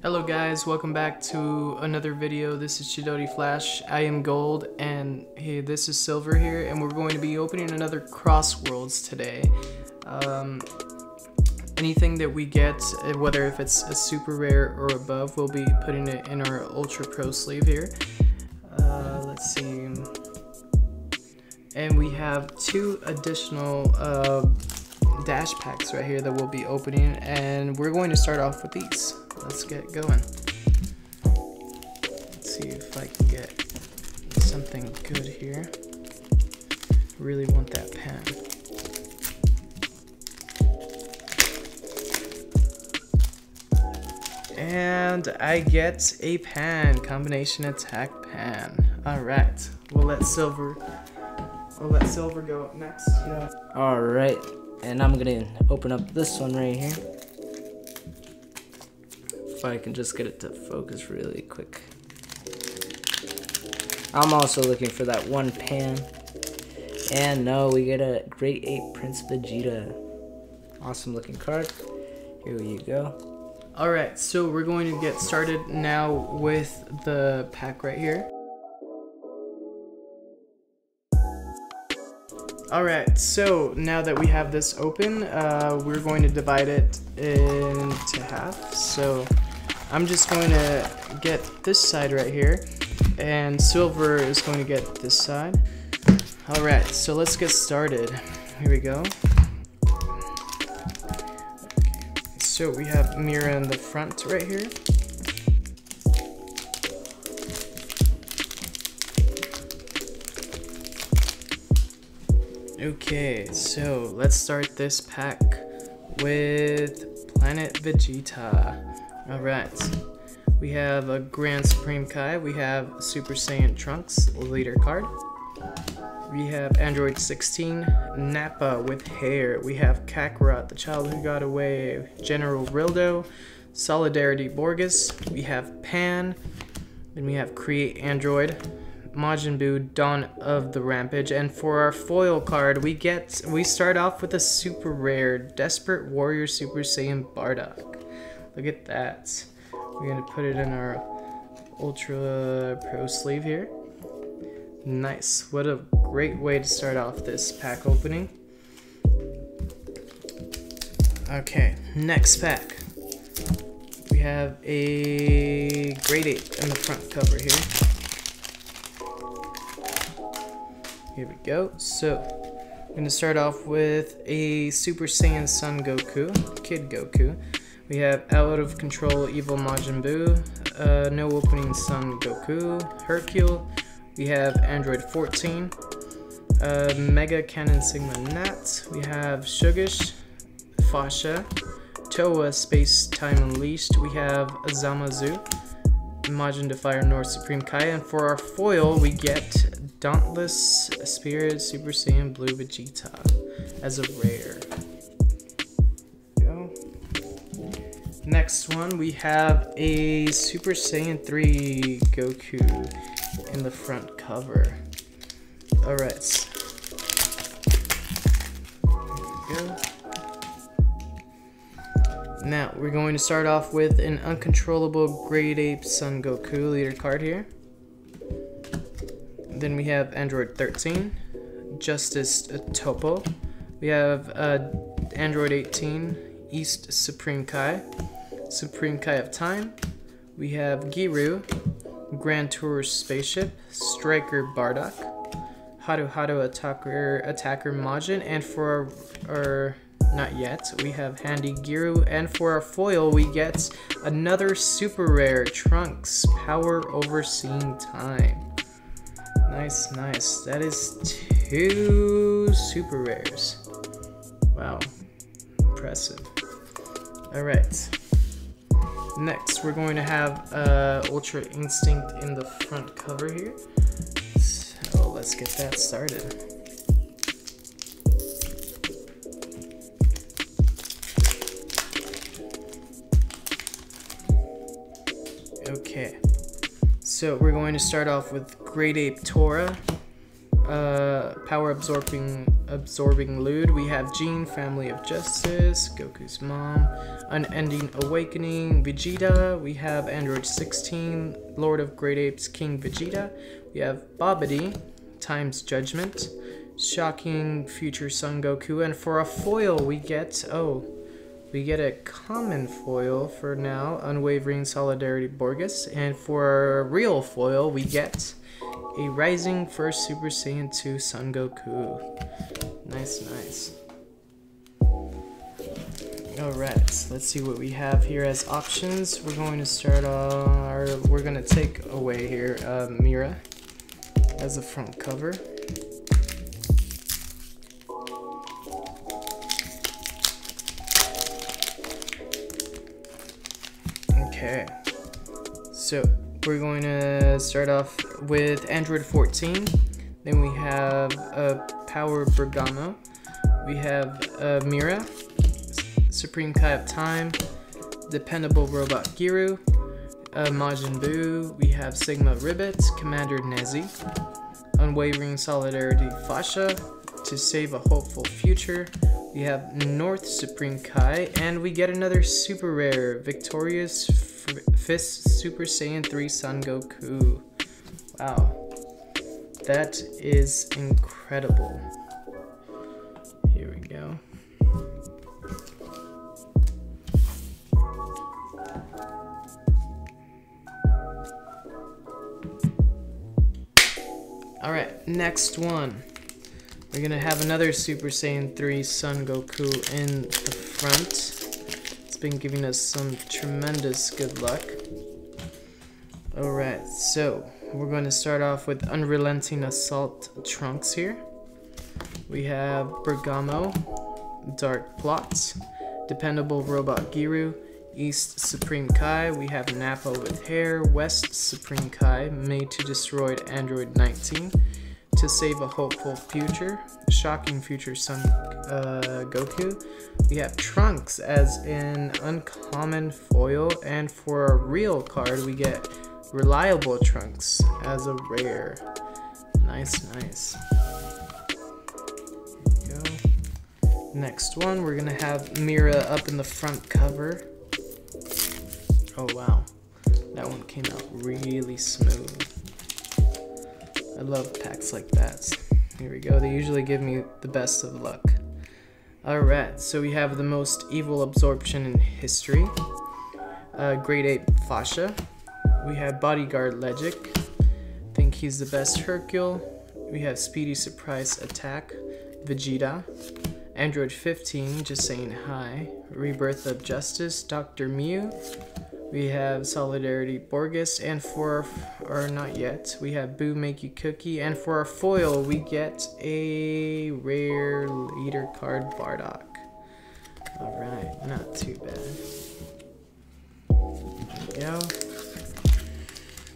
Hello guys, welcome back to another video. This is Chidori Flash. I am Gold and hey, this is Silver here and we're going to be opening another Crossworlds today. Um, anything that we get, eh, whether if it's a super rare or above, we'll be putting it in our Ultra Pro sleeve here. Uh, let's see. And we have two additional uh, dash packs right here that we'll be opening and we're going to start off with these let's get going. Let's see if I can get something good here. Really want that Pan. And I get a pan, combination attack pan. Alright, we'll let Silver, we'll let Silver go up next. Yeah. Alright, and I'm gonna open up this one right here if I can just get it to focus really quick. I'm also looking for that one pan. And no, we get a Great Ape Prince Vegeta. Awesome looking card. Here you go. Alright, so we're going to get started now with the pack right here. Alright, so now that we have this open, uh, we're going to divide it into half. So I'm just going to get this side right here, and silver is going to get this side. Alright, so let's get started. Here we go. So we have Mira in the front right here. Okay, so let's start this pack with Planet Vegeta. Alright. We have a Grand Supreme Kai. We have Super Saiyan Trunks, leader card. We have Android 16, Nappa with hair. We have Kakarot, the child who got away. General Rildo, Solidarity Borgos. We have Pan. Then we have Create Android. Majin Buu, Dawn of the Rampage. And for our foil card, we get we start off with a super rare Desperate Warrior Super Saiyan Bardock. Look at that. We're gonna put it in our Ultra Pro sleeve here. Nice. What a great way to start off this pack opening. Okay, next pack. We have a Great Ape in the front cover here. Here we go. So, I'm going to start off with a Super Saiyan Son Goku, Kid Goku. We have Out of Control Evil Majin Buu, uh, No Opening Son Goku, Hercule. We have Android 14, uh, Mega Cannon Sigma Nat. We have Shugesh, Fasha, Towa Space Time Unleashed. We have Zamasu, Majin Defier North Supreme Kai. And for our foil, we get Dauntless Spirit Super Saiyan Blue Vegeta as a rare. Next one, we have a Super Saiyan 3 Goku in the front cover. Alright. Go. Now, we're going to start off with an uncontrollable Great Ape Son Goku leader card here. Then we have Android 13, Justice Toppo. We have uh, Android 18, East Supreme Kai. Supreme Kai of Time. We have Giru, Grand Tour Spaceship, Striker Bardock, Haru Haru Attacker, Attacker Majin, and for our, our not yet, we have Handy Giru, and for our foil we get another super rare, Trunks, Power Overseeing Time. Nice, nice. That is two super rares. Wow, impressive. Alright. Next, we're going to have uh, Ultra Instinct in the front cover here. So let's get that started. Okay, so we're going to start off with Great Ape Tora, uh, power absorbing absorbing Luud. We have Jean, Family of Justice, Goku's mom, Unending Awakening, Vegeta. We have Android 16, Lord of Great Apes, King Vegeta. We have Babidi, Time's Judgment, Shocking Future Son Goku, and for a foil we get oh. We get a common foil for now, Unwavering Solidarity Borgos, and for our real foil, we get a Rising Fist Super Saiyan 2 Son Goku. Nice, nice. Alright, let's see what we have here as options. We're going to start our, we're going to take away here uh, Mira as a front cover. So we're going to start off with Android 14. Then we have a Power Bergamo. We have uh, Mira, Supreme Kai of Time, Dependable Robot Giru, Majin Buu. We have Sigma Ribbit, Commander Nezi, Unwavering Solidarity Fasha, To Save a Hopeful Future. We have North Supreme Kai, and we get another super rare, Victorious Fist Super Saiyan 3 Son Goku. Wow. That is incredible. Here we go. Alright, next one. We're gonna have another Super Saiyan 3 Son Goku in the front. Been giving us some tremendous good luck. Alright, so we're going to start off with Unrelenting Assault Trunks here. We have Bergamo, Dark Plots, Dependable Robot Giru, East Supreme Kai, we have Nappa with Hair, West Supreme Kai, made to destroy Android 19, to save a hopeful future, shocking future Son uh, Goku. We have Trunks as an uncommon foil, and for a real card, we get Reliable Trunks as a rare. Nice, nice. Go. Next one, we're gonna have Mira up in the front cover. Oh wow, that one came out really smooth. I love packs like that. Here we go, they usually give me the best of luck. Alright, so we have the most evil absorption in history. Uh, Great Ape Fasha, we have Bodyguard Ledgic. Think he's the best Hercule. We have Speedy Surprise Attack, Vegeta. Android 15, just saying hi. Rebirth of Justice, Dr. Myuu. We have Solidarity Borgos, and for, or not yet, we have Buu Make You Cookie, and for our foil, we get a rare leader card Bardock. Alright, not too bad. There we go.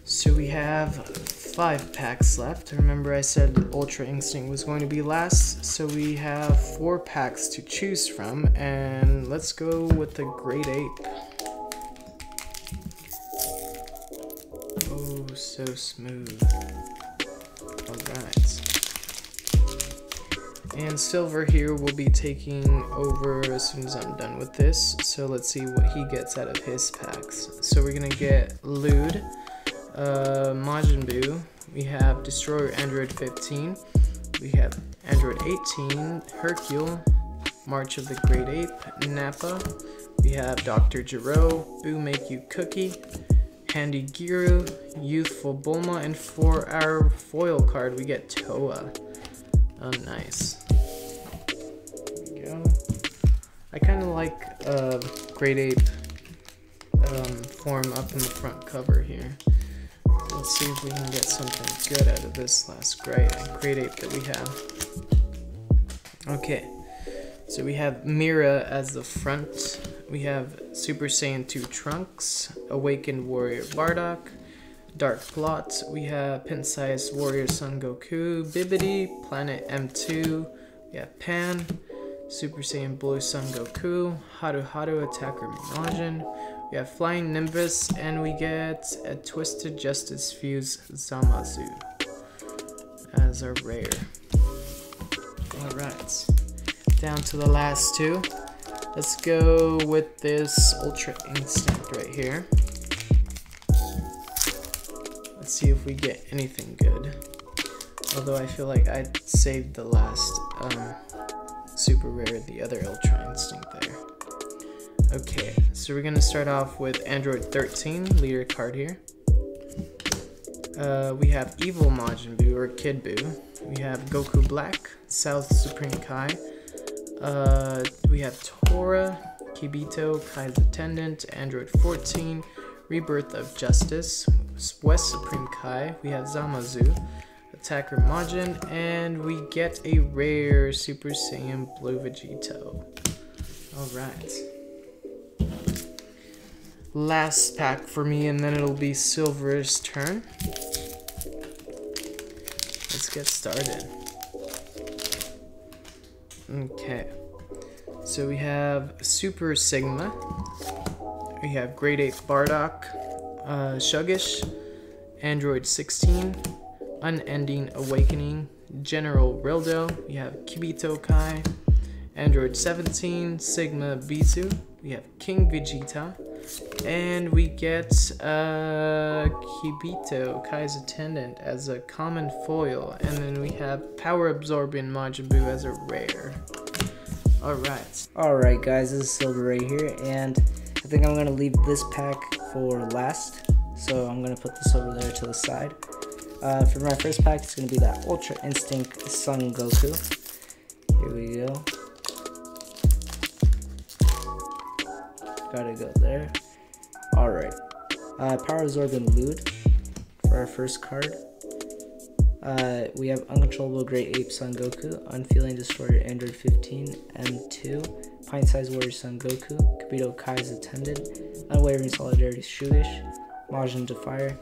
So we have five packs left. Remember I said Ultra Instinct was going to be last, so we have four packs to choose from, and let's go with the Great Ape. So smooth. Alright. And Silver here will be taking over as soon as I'm done with this, so let's see what he gets out of his packs. So we're gonna get Luud uh, Majin Buu, we have Destroyer Android 15, we have Android 18, Hercule, March of the Great Ape, Nappa, we have Dr. Gero, Buu Make You Cookie, Handy Giru, Youthful Bulma, and for our foil card we get Towa. Oh, nice. There we go. I kind of like uh, Great Ape um, form up in the front cover here. Let's see if we can get something good out of this last great, great ape that we have. Okay, so we have Mira as the front. We have Super Saiyan 2 Trunks, Awakened Warrior Bardock, Dark Plot. We have Pin-Sized Warrior Son Goku, Bibidi, Planet M2. We have Pan, Super Saiyan Blue Son Goku, Haru Haru Attacker Majin. We have Flying Nimbus, and we get a Twisted Justice Fuse Zamasu. as our rare. Alright, down to the last two. Let's go with this Ultra Instinct right here. Let's see if we get anything good. Although I feel like I saved the last um, super rare, the other Ultra Instinct there. Okay, so we're gonna start off with Android 13, leader card here. Uh, we have Evil Majin Buu or Kid Buu. We have Goku Black, South Supreme Kai. Uh, we have Tora, Kibito, Kai's Attendant, Android 14, Rebirth of Justice, West Supreme Kai. We have Zamasu, Attacker Majin, and we get a rare Super Saiyan Blue Vegito. Alright. Last pack for me, and then it'll be Silver's turn. Let's get started. Okay. So we have Super Sigma. We have Great Ape Bardock, uh, Shugesh, Android 16, Unending Awakening, General Rildo. We have Kibito Kai, Android 17, Sigma Bisu. We have King Vegeta. And we get uh, Kibito, Kai's Attendant, as a common foil. And then we have Power Absorbing Majin Buu as a rare. Alright. Alright guys, this is Silver right here, and I think I'm going to leave this pack for last. So I'm going to put this over there to the side. Uh, for my first pack, it's going to be that Ultra Instinct Son Goku. Here we go. Gotta go there. Alright. Uh, Power Absorbing Luud for our first card. Uh, we have Uncontrollable Great Ape Son Goku, Unfeeling Destroyer Android 15, M2, Pint Size Warrior Son Goku, Kibito Kai's Attendant, Unwavering Solidarity Shugesh, Majin Defier,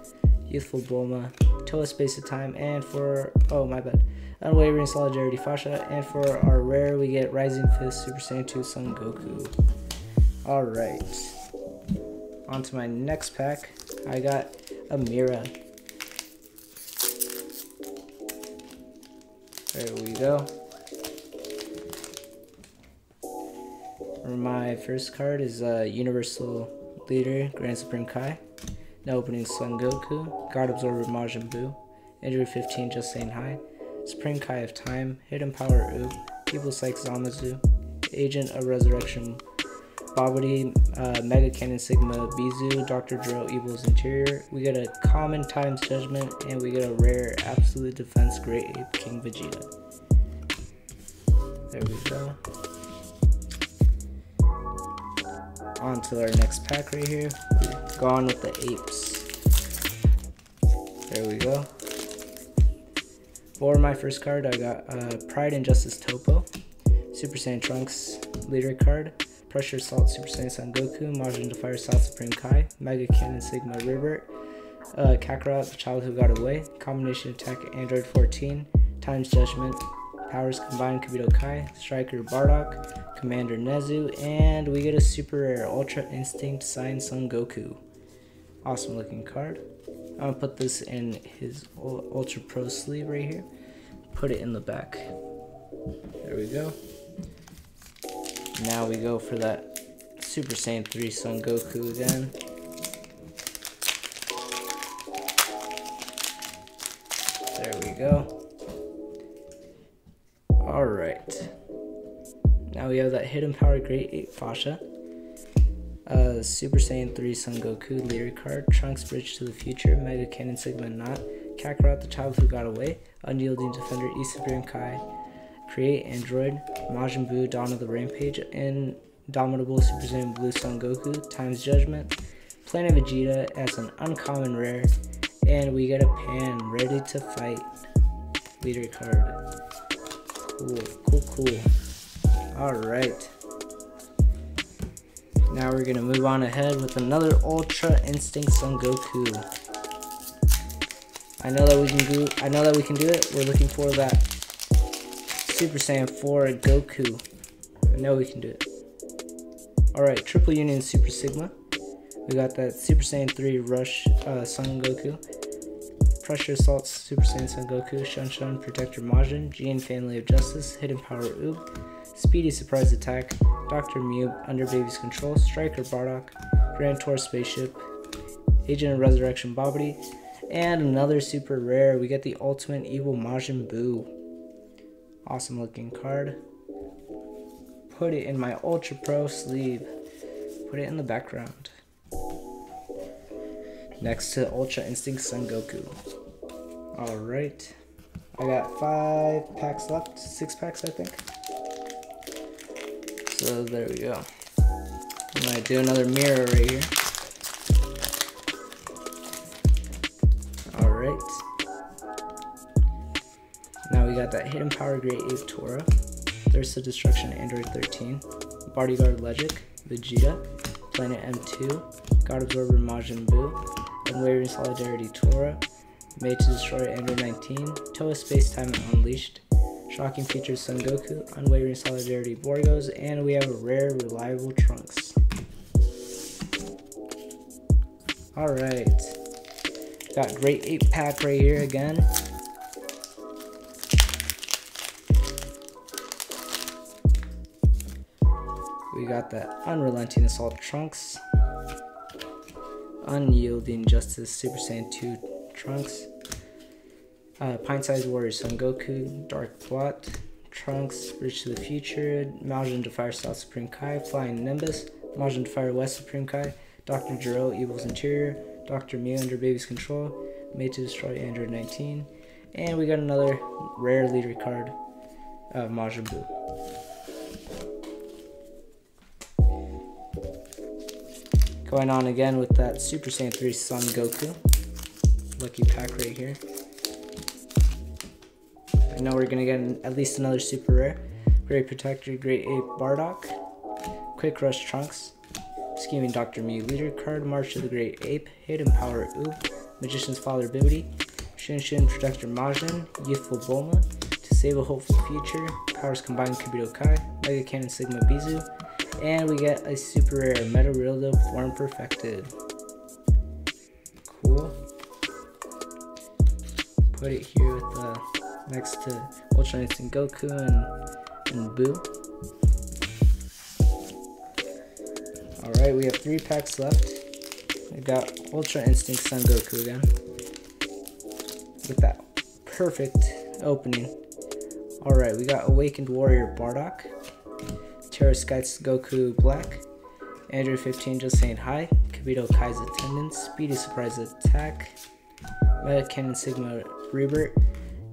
Youthful Bulma, Towa Space of Time, and for, oh my bad, Unwavering Solidarity Fasha, and for our rare we get Rising Fist Super Saiyan 2 Son Goku. Alright. On to my next pack. I got a Mira. There we go. My first card is uh, Universal Leader Grand Supreme Kai. Now opening Son Goku, God Absorber Majin Buu, Injury 15 Just Saying Hi, Supreme Kai of Time, Hidden Power Oob, Evil Psych Zamasu, Agent of Resurrection Babidi, uh, Mega Cannon Sigma, Bizu, Dr. Drill, Evil's Interior. We get a Common Times Judgment, and we get a rare Absolute Defense Great Ape King Vegeta. There we go. On to our next pack right here. Gone with the apes. There we go. For my first card, I got uh, Pride and Justice Toppo, Super Saiyan Trunks leader card, Pressure Salt Super Saiyan Son Goku, Majin Defier South Supreme Kai, Mega Cannon Sigma Revert, uh, Kakarot, the child who got away, Combination Attack Android 14, Times Judgment, Powers Combined Kibito Kai, Striker Bardock, Commander Nezu, and we get a super rare Ultra Instinct Sign Son Goku. Awesome looking card. I'm gonna put this in his Ultra Pro sleeve right here. Put it in the back. There we go. Now we go for that Super Saiyan 3 Son Goku again. There we go. Alright. Now we have that Hidden Power Great Ape Fasha. Uh, Super Saiyan 3 Son Goku leader card, Trunks Bridge to the Future, Mega Cannon Sigma Knot, Kakarot the Child Who Got Away, Unyielding Defender East Supreme Kai, Create Android, Majin Buu Dawn of the Rampage, Indomitable Super Saiyan Blue Son Goku, Times Judgment, Planet Vegeta as an uncommon rare, and we get a Pan ready to fight leader card. Cool, cool, cool. Alright. Now we're gonna move on ahead with another Ultra Instinct Son Goku. I know that we can do I know that we can do it. We're looking for that Super Saiyan 4 Goku. I know we can do it. Alright, Triple Union Super Sigma. We got that Super Saiyan 3 Rush uh, Son Goku. Pressure Assault, Super Saiyan Son Goku, Shun Shun, Protector Majin, Gene Family of Justice, Hidden Power Oob, Speedy Surprise Attack, Dr. Myuu, Under Baby's Control, Striker Bardock, Grand Tour Spaceship, Agent of Resurrection Babidi, and another super rare. We get the Ultimate Evil Majin Buu. Awesome looking card. Put it in my Ultra Pro sleeve. Put it in the background. Next to Ultra Instinct Son Goku. Alright. I got five packs left. Six packs, I think. So there we go. I might do another Mira right here. Got that Hidden Power Great Ape Tora, Thirst of Destruction Android 13, Bodyguard Ledgic, Vegeta, Planet M2, God Absorber Majin Buu, Unwavering Solidarity Tora, Made to Destroy Android 19, Towa Space Time Unleashed, Shocking Features Son Goku, Unwavering Solidarity Borgos, and we have a rare Reliable Trunks. Alright. Got Great Ape pack right here again. We got the Unrelenting Assault Trunks. Unyielding Justice Super Saiyan 2 Trunks. Uh, Pint Sized Warrior Son Goku, Dark Plot, Trunks, Bridge to the Future, Majin Defier South Supreme Kai, Flying Nimbus, Majin Fire West Supreme Kai, Dr. Gero Evil's Interior, Dr. Myuu under Baby's Control, Made to Destroy Android 19, and we got another rare leader card of Majin Buu. Going on again with that Super Saiyan 3 Son Goku. Lucky pack right here. I know we're gonna get an, at least another super rare. Great Protector, Great Ape Bardock, Quick Rush Trunks, Scheming Dr. Myuu. Leader Card, March of the Great Ape, Hidden Power Oob, Magician's Father Babidi, Shin Shin Protector Majin, Youthful Bulma, To Save a Hopeful Future, Powers Combined Kibito Kai, Mega Cannon Sigma Bizu, and we get a super rare Meta Rildo Form Perfected. Cool. Put it here with the next to Ultra Instinct Goku and, and Buu. Alright, we have three packs left. We got Ultra Instinct Son Goku again. With that perfect opening. Alright, we got Awakened Warrior Bardock. Terra Skies Goku Black. Android 15 just saying hi. Kibito Kai's attendance. Speedy Surprise Attack. Meta Cannon Sigma Rebirth.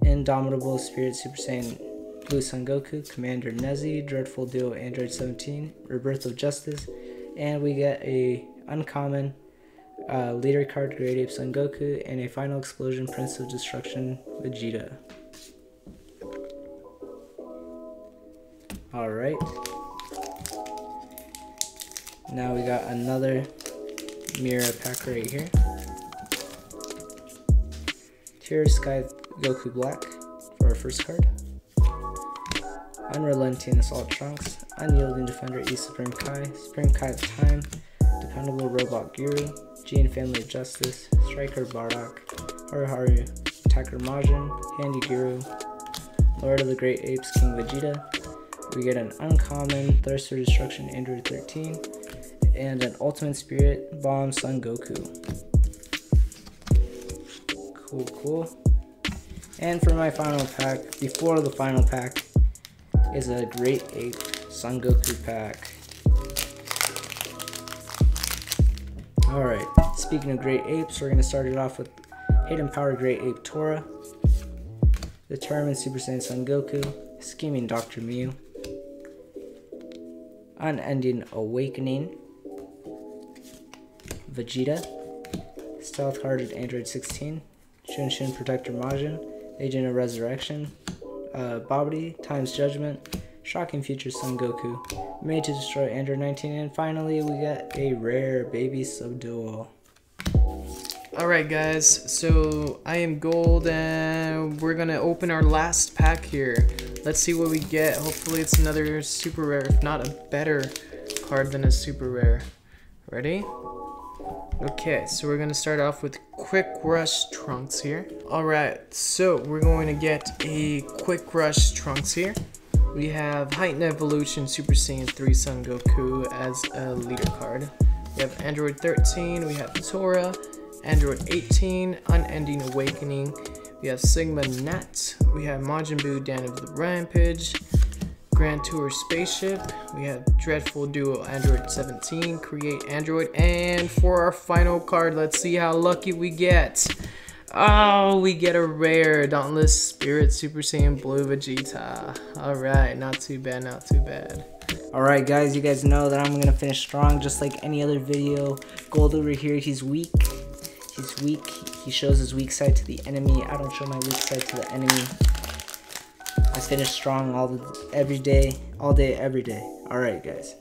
Indomitable Spirit Super Saiyan Blue Son Goku, Commander Nezi, Dreadful Duo Android 17, Rebirth of Justice, and we get a uncommon uh, leader card Great Ape Son Goku, and a Final Explosion Prince of Destruction Vegeta. Now we got another Mira pack right here. Tear Sky Goku Black for our first card. Unrelenting Assault Trunks, Unyielding Defender E Supreme Kai, Supreme Kai of Time, Dependable Robot Giru, Gene Family of Justice, Striker Bardock, Haru Haru, Attacker Majin, Handy Giru, Lord of the Great Apes King Vegeta. We get an uncommon Thirst for Destruction Android 13, and an Ultimate Spirit Bomb Son Goku. Cool, cool. And for my final pack, before the final pack, is a Great Ape Son Goku pack. Alright, speaking of Great Apes, we're going to start it off with Hidden Power Great Ape Tora, Determined Super Saiyan Son Goku, Scheming Dr. Myuu, Unending Awakening, Vegeta, Stealth Hearted Android 16, Shun Shin Protector Majin, Agent of Resurrection, uh, Babidi, Time's Judgment, Shocking Future Son Goku, Made to Destroy Android 19, and finally we get a rare Baby Subdual. Alright guys, so I am gold and we're gonna open our last pack here. Let's see what we get. Hopefully it's another super rare, if not a better card than a super rare. Ready? Okay, so we're gonna start off with Quick Rush Trunks here. Alright, so we're going to get a Quick Rush Trunks here. We have Heightened Evolution Super Saiyan 3 Son Goku as a leader card. We have Android 13, we have Tora, Android 18, Unending Awakening, we have Sigma Nat, we have Majin Buu Dan of the Rampage, Grand Tour Spaceship, we have Dreadful Duo Android 17, Create Android, and for our final card, let's see how lucky we get. Oh, we get a rare Dauntless Spirit Super Saiyan Blue Vegeta. Alright, not too bad, not too bad. Alright guys, you guys know that I'm going to finish strong just like any other video. Gold over here, he's weak. He's weak. He shows his weak side to the enemy. I don't show my weak side to the enemy. I finish strong all the every day, all day, every day. Alright guys.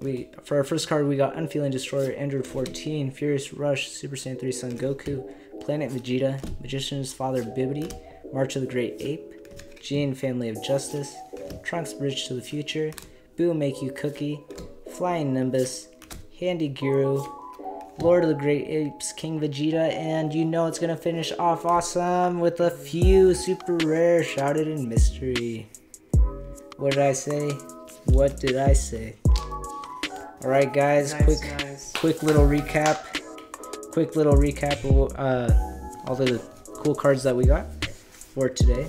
We for our first card we got Unfeeling Destroyer, Android 14, Furious Rush, Super Saiyan 3 Son Goku, Planet Vegeta, Magician's Father Bibidi, March of the Great Ape, Gene Family of Justice, Trunks Bridge to the Future, Buu Make You Cookie, Flying Nimbus, Handy Giru, Lord of the Great Apes, King Vegeta, and you know it's gonna finish off awesome with a few super rare shouted in mystery. What did I say? What did I say? Alright guys, Nice, quick nice. quick little recap. Quick little recap of uh, all the cool cards that we got for today.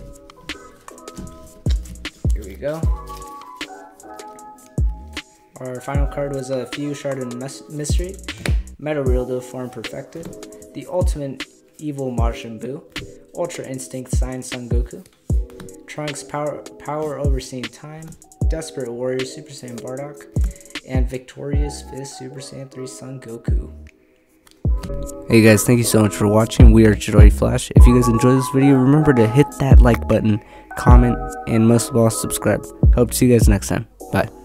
Here we go. Our final card was a Fu Sharded Mes- Mystery, Meta Rildo Form Perfected, The Ultimate Evil Majin Buu, Ultra Instinct Sign Son Goku, Trunks Power, Power Overseeing Time, Desperate Warrior Super Saiyan Bardock, and Victorious Fist Super Saiyan 3 Son Goku. Hey guys, thank you so much for watching. We are Chidori Flash. If you guys enjoyed this video, remember to hit that like button, comment, and most of all, subscribe. Hope to see you guys next time. Bye.